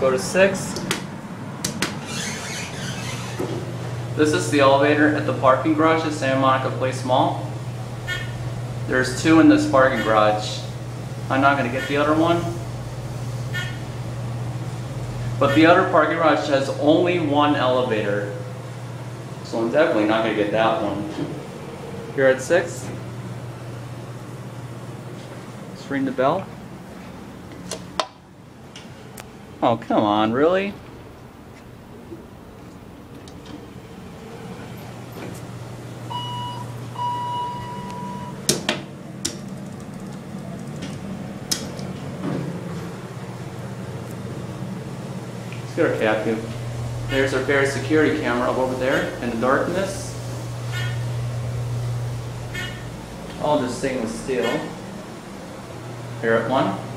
go to six. This is the elevator at the parking garage at Santa Monica Place Mall. There's two in this parking garage. I'm not gonna get the other one. But the other parking garage has only one elevator. So I'm definitely not gonna get that one. You're at six? Let's ring the bell. Oh, come on, really? Let's get our captive. There's our bare security camera up over there in the darkness. All this stainless steel. Here at one.